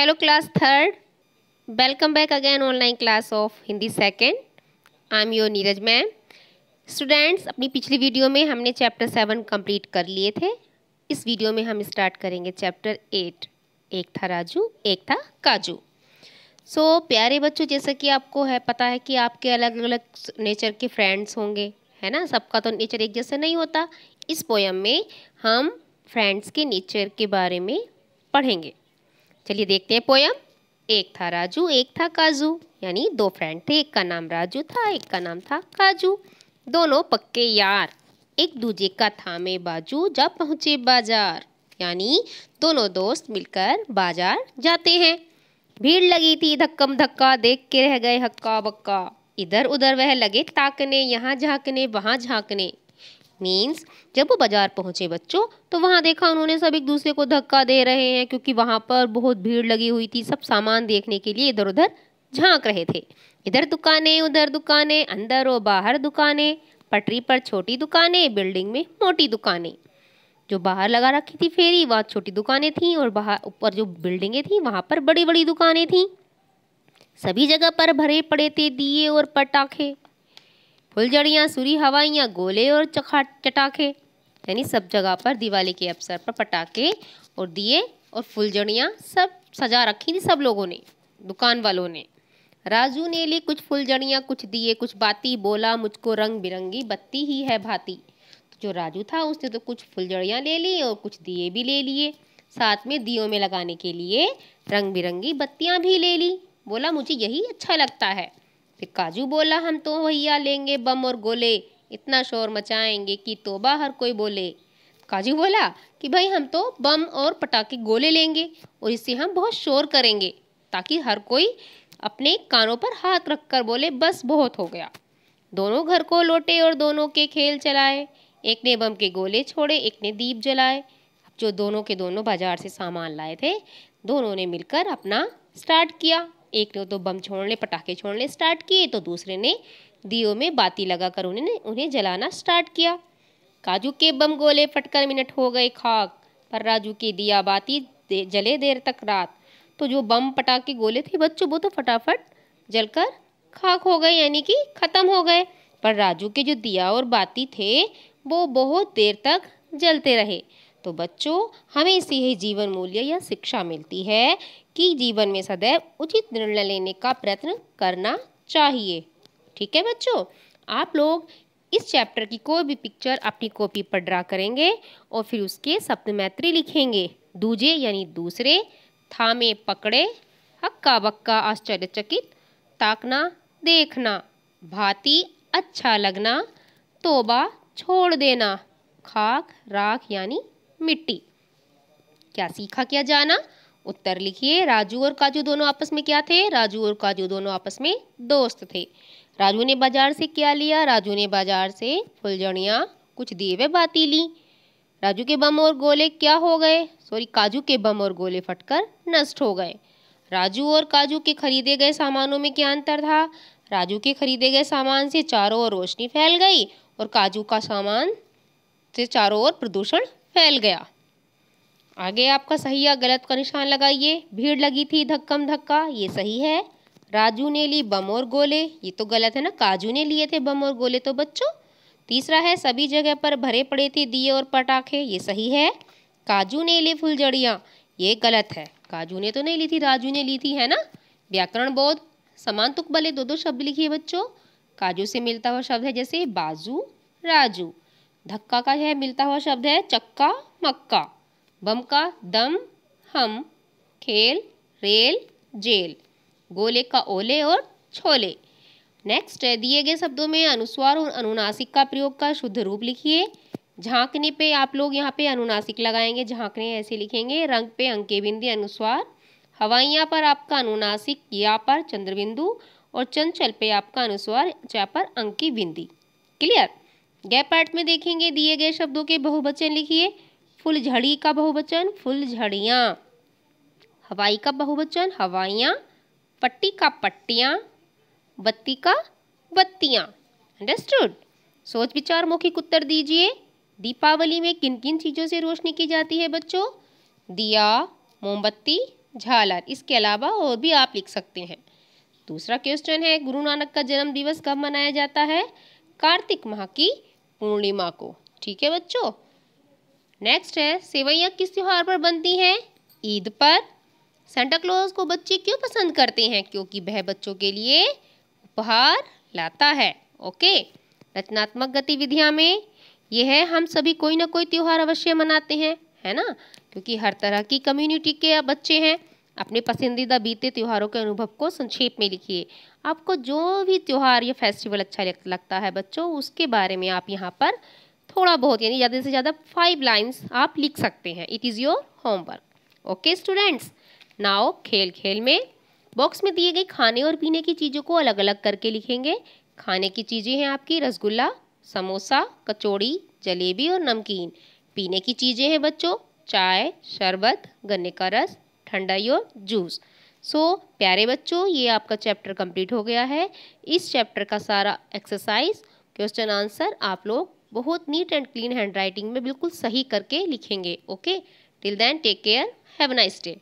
Hello class third. Welcome back again online class of Hindi second I am your Neeraj ma'am students अपनी पिछली video में हमने chapter seven complete कर लिए थे। इस वीडियो में हम स्टार्ट करेंगे चैप्टर एट एक था राजू एक था काजू। सो so, प्यारे बच्चों जैसा कि आपको है पता है कि आपके अलग अलग नेचर के फ्रेंड्स होंगे है ना? सबका तो नेचर एक जैसा नहीं होता। इस पोयम में हम फ्रेंड्स के नेचर के बारे में पढ़ेंगे। चलिए देखते हैं पोयम एक था राजू, एक था काजू. यानी दो फ्रेंड थे, एक का नाम राजू था, एक का नाम था काजू. दोनों पक्के यार. एक दूजे का थामे बाजू, जब पहुँचे बाज़ार. यानी दोनों दोस्त मिलकर बाज़ार जाते हैं. भीड़ लगी थी धक्कम धक्का, देख के रह गए हक्का बक्का. इधर उधर वह लगे ताकने, यहाँ झांकने, वहाँ झांकने. मीन्स जब वो बाज़ार पहुँचे बच्चों तो वहाँ देखा उन्होंने सब एक दूसरे को धक्का दे रहे हैं, क्योंकि वहाँ पर बहुत भीड़ लगी हुई थी, सब सामान देखने के लिए इधर उधर झाँक रहे थे। इधर दुकानें, उधर दुकानें, अंदर और बाहर दुकानें, पटरी पर छोटी दुकानें, बिल्डिंग में मोटी दुकानें। जो बाहर लगा रखी थी फेरी, वहाँ छोटी दुकानें थीं और बाहर, ऊपर जो बिल्डिंगें थीं, वहाँ पर बड़ी बड़ी दुकानें थीं। सभी जगह पर भरे पड़े थे दिए और पटाखे। फुलझड़ियाँ, सूरी हवाइयाँ, गोले और चखा चटाखे, यानी सब जगह पर दिवाली के अवसर पर पटाखे और दिए और फुलझड़ियाँ सब सजा रखी थी सब लोगों ने, दुकान वालों ने। राजू ने ली कुछ फुलझड़ियाँ, कुछ दिए, कुछ बाती, बोला, मुझको रंग बिरंगी बत्ती ही है भाती। तो जो राजू था, उसने तो कुछ फुलझड़ियाँ ले ली और कुछ दिए भी ले लिए। साथ में दियों में लगाने के लिए रंग बिरंगी बत्तियाँ भी ले ली। बोला, मुझे यही अच्छा लगता है। फिर काजू बोला, हम तो भैया लेंगे बम और गोले। इतना शोर मचाएँगे कि तोबा हर कोई बोले। काजू बोला कि, भाई, हम तो बम और पटाखे गोले लेंगे और इससे हम बहुत शोर करेंगे ताकि हर कोई अपने कानों पर हाथ रखकर बोले, बस बहुत हो गया। दोनों घर को लौटे और दोनों के खेल चलाए। एक ने बम के गोले छोड़े, एक ने दीप जलाए। जो दोनों के दोनों बाज़ार से सामान लाए थे, दोनों ने मिलकर अपना स्टार्ट किया। एक ने तो बम छोड़ने पटाखे छोड़ने स्टार्ट किए तो दूसरे ने दियो में बाती लगाकर उन्हें उन्हें जलाना स्टार्ट किया। काजू के बम गोले फटकर मिनट हो गए खाक पर राजू के दिया बाती दे, जले देर तक रात। तो जो बम पटाखे गोले थे बच्चों वो तो फटाफट जलकर खाक हो गए यानी कि ख़त्म हो गए। पर राजू के जो दिया और बाती थे वो बहुत देर तक जलते रहे। तो बच्चों, हमें इससे यही जीवन मूल्य या शिक्षा मिलती है कि जीवन में सदैव उचित निर्णय लेने का प्रयत्न करना चाहिए। ठीक है बच्चों? आप लोग इस चैप्टर की कोई भी पिक्चर अपनी कॉपी पर ड्रा करेंगे और फिर उसके सप्तमैत्री लिखेंगे। दूजे यानी दूसरे, थामे पकड़े, हक्का बक्का आश्चर्यचकित, ताकना देखना, भांति अच्छा लगना, तोबा छोड़ देना, खाक राख यानी मिट्टी। क्या सीखा, क्या जाना? उत्तर लिखिए, राजू और काजू दोनों आपस में क्या थे? राजू और काजू दोनों आपस में दोस्त थे। राजू ने बाज़ार से क्या लिया? राजू ने बाज़ार से फुलझड़ियाँ कुछ दिए वे बाती ली। राजू के बम और गोले क्या हो गए? सॉरी, काजू के बम और गोले फटकर नष्ट हो गए। राजू और काजू के खरीदे गए सामानों में क्या अंतर था? राजू के खरीदे गए सामान से चारों ओर रोशनी फैल गई और काजू का सामान से चारों ओर प्रदूषण फैल गया। आगे आपका सही या गलत का निशान लगाइए। भीड़ लगी थी धक्कम धक्का। ये सही है। राजू ने ली बम और गोले। ये तो गलत है ना? काजू ने लिए थे बम और गोले तो बच्चों। तीसरा है, सभी जगह पर भरे पड़े थे दिए और पटाखे। ये सही है। काजू ने ली फुलझड़ियाँ। ये गलत है। काजू ने तो नहीं ली थी, राजू ने ली थी, है ना? व्याकरण बोध। समान तुक बले दो दो शब्द लिखिए बच्चों। काजू से मिलता हुआ शब्द है जैसे बाजू, राजू। धक्का का है मिलता हुआ शब्द है चक्का, मक्का। बम का दम, हम, खेल, रेल, जेल। गोले का ओले और छोले। नेक्स्ट दिए गए शब्दों में अनुस्वार और अनुनासिक का प्रयोग का शुद्ध रूप लिखिए। झांकने पे आप लोग यहाँ पे अनुनासिक लगाएँगे, झांकने ऐसे लिखेंगे। रंग पे अंके बिंदी, अनुस्वार। हवाइयाँ पर आपका अनुनासिक, या पर चंद्रबिंदु। और चंचल पे आपका अनुस्वार चा पर अंकी बिंदी। क्लियर गैप पार्ट में देखेंगे दिए गए शब्दों के बहुवचन लिखिए। फुलझड़ी का बहुवचन फुलझड़ियाँ हवाई का बहुवचन, हवाइयाँ। पट्टी का पट्टियाँ, बत्ती का बत्तियाँ। अंडरस्टूड सोच विचार मौखिक उत्तर दीजिए। दीपावली में किन किन चीज़ों से रोशनी की जाती है बच्चों? दिया, मोमबत्ती, झालर। इसके अलावा और भी आप लिख सकते हैं। दूसरा क्वेश्चन है, गुरु नानक का जन्म दिवस कब मनाया जाता है? कार्तिक माह की पूर्णिमा को। ठीक है बच्चों? नेक्स्ट है सेवैयाँ किस त्यौहार पर बनती हैं? ईद पर। सेंटा क्लॉज को बच्चे क्यों पसंद करते हैं? क्योंकि वह बच्चों के लिए उपहार लाता है। ओके रचनात्मक गतिविधियाँ में यह है, हम सभी कोई ना कोई त्यौहार अवश्य मनाते हैं। है ना? क्योंकि हर तरह की कम्युनिटी के बच्चे हैं। अपने पसंदीदा बीते त्योहारों के अनुभव को संक्षेप में लिखिए। आपको जो भी त्यौहार या फेस्टिवल अच्छा लगता है बच्चों, उसके बारे में आप यहाँ पर थोड़ा बहुत, यानी ज़्यादा से ज़्यादा फाइव लाइन्स आप लिख सकते हैं। It is your homework okay students now खेल खेल में बॉक्स में दिए गए खाने और पीने की चीज़ों को अलग अलग करके लिखेंगे। खाने की चीज़ें हैं आपकी रसगुल्ला, समोसा, कचौड़ी, जलेबी और नमकीन। पीने की चीज़ें हैं बच्चों, चाय, शरबत, गन्ने का रस ठंडाई योर जूस। सो प्यारे बच्चों, ये आपका चैप्टर कंप्लीट हो गया है। इस चैप्टर का सारा एक्सरसाइज क्वेश्चन आंसर आप लोग बहुत neat and clean hand writing में बिल्कुल सही करके लिखेंगे okay till then take care have nice day